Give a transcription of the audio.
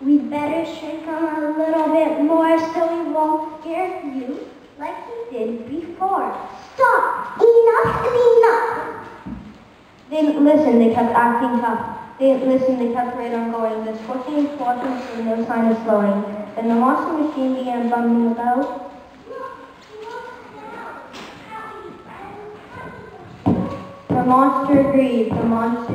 We better shrink him a little bit more so he won't scare you like he did before. Stop! Enough is enough! They didn't listen, they kept acting tough. They didn't listen, they kept right on going. The squishing and squashing with no sign of slowing. Then the monster machine began bumping about. The monster agreed. The monster